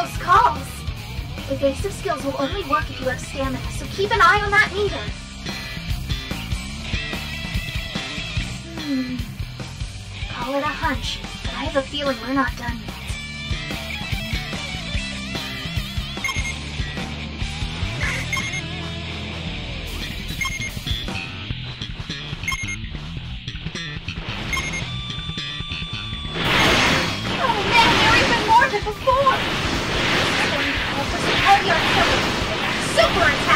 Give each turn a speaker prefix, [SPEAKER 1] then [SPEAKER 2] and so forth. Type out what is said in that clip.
[SPEAKER 1] close calls. Evasive skills will only work if you have stamina, so keep an eye on that meter. Hmm. Call it a hunch, but I have a feeling we're not done yet. Oh, before! Regular Super
[SPEAKER 2] Attack!